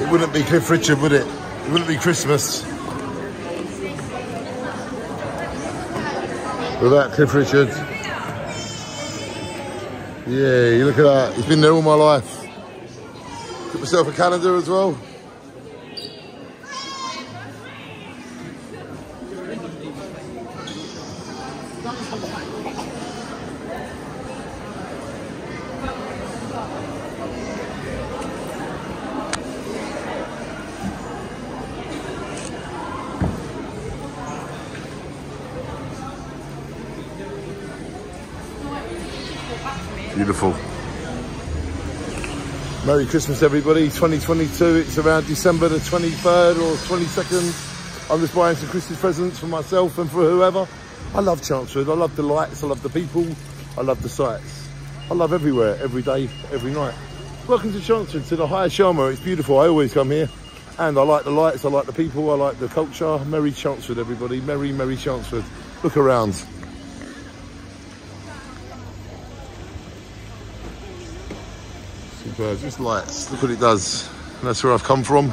It wouldn't be Cliff Richard, would it? It wouldn't be Christmas. Without Cliff Richard. Yeah, you look at that. He's been there all my life. Got myself a calendar as well. Beautiful. Merry Christmas, everybody. 2022. It's around December the 23rd or 22nd. I'm just buying some Christmas presents for myself and for whoever. I love Chelmsford. I love the lights. I love the people. I love the sights. I love everywhere, every day, every night. Welcome to Chelmsford, to the High Chelmer. It's beautiful. I always come here. And I like the lights. I like the people. I like the culture. Merry Chelmsford, everybody. Merry, merry Chelmsford. Look around. Super, just lights. Look what it does. And that's where I've come from.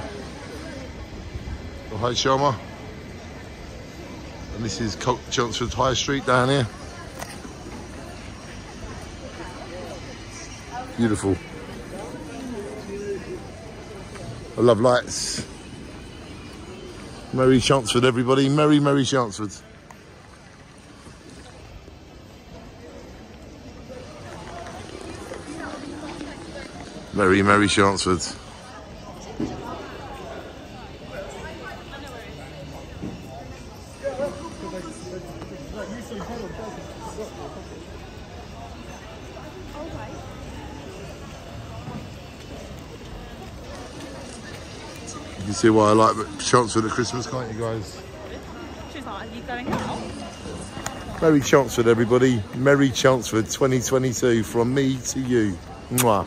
The High Chelmer. And this is Col- Chelmsford High Street down here. Beautiful. I love lights. Merry Chelmsford, everybody. Merry, merry Chelmsford. Merry, merry Chelmsford. You can see why I like Chelmsford at Christmas, can't you guys? She's like, are you going out? Merry Chelmsford, everybody. Merry Chelmsford 2022 from me to you. Mwah.